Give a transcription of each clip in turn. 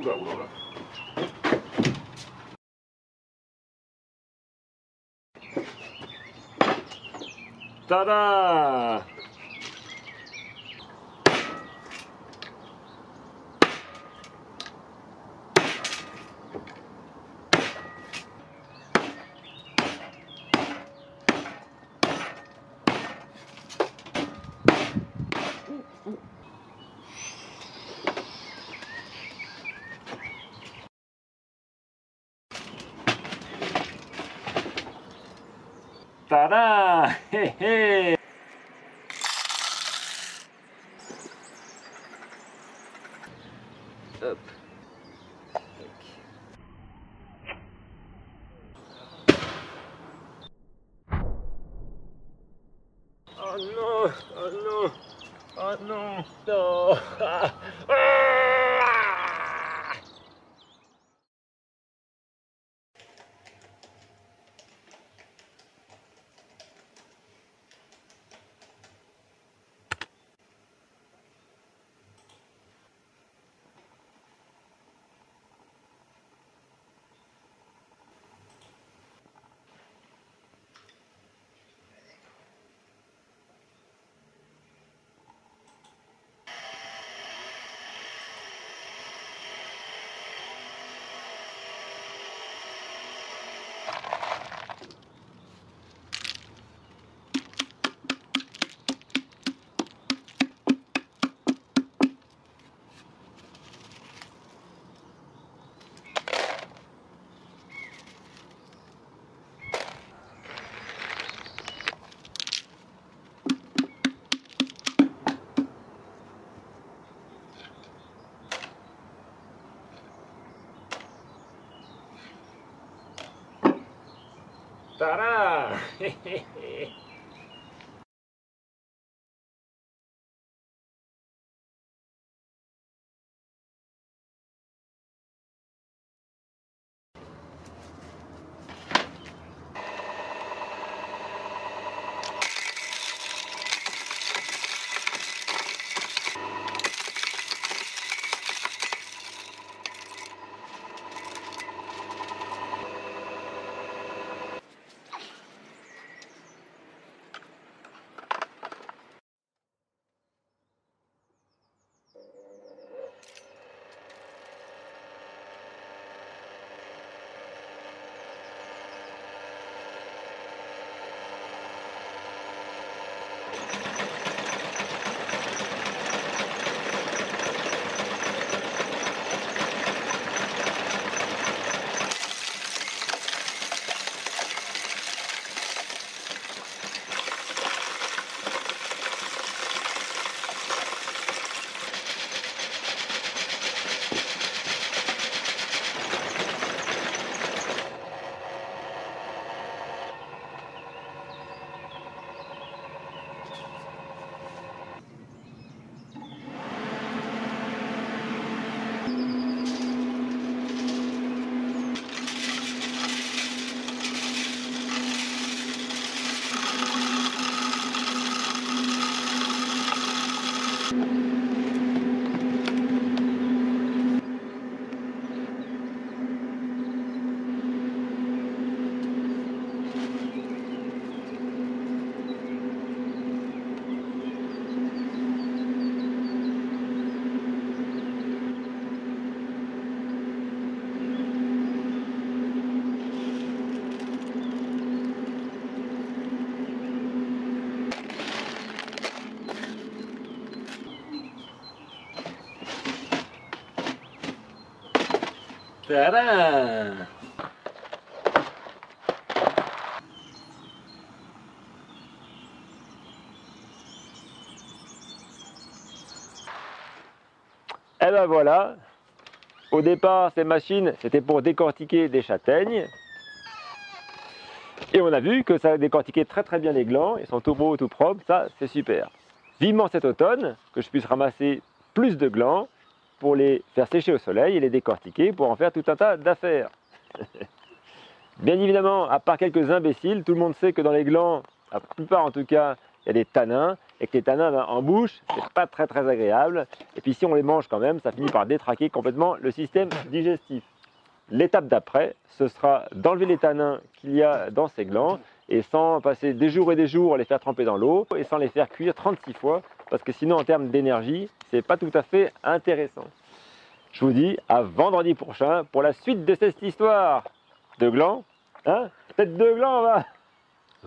Dobra, dobra. Tada! ったなへへ 따라. Et ben voilà, au départ ces machines c'était pour décortiquer des châtaignes. Et on a vu que ça décortiquait très très bien les glands, ils sont tout beaux, tout propres, ça c'est super. Vivement cet automne, que je puisse ramasser plus de glands pour les faire sécher au soleil et les décortiquer pour en faire tout un tas d'affaires. Bien évidemment, à part quelques imbéciles, tout le monde sait que dans les glands, la plupart en tout cas, il y a des tanins, et que les tanins ben, en bouche, c'est pas très très agréable. Et puis si on les mange quand même, ça finit par détraquer complètement le système digestif. L'étape d'après, ce sera d'enlever les tanins qu'il y a dans ces glands, et sans passer des jours et des jours à les faire tremper dans l'eau, et sans les faire cuire 36 fois, parce que sinon en termes d'énergie, c'est pas tout à fait intéressant. Je vous dis à vendredi prochain pour la suite de cette histoire de glands. Hein? Peut-être de glands, va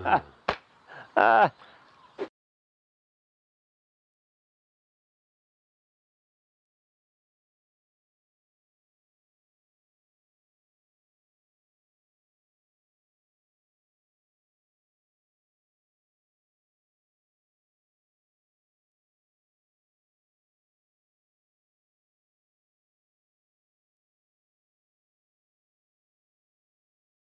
ah. ah.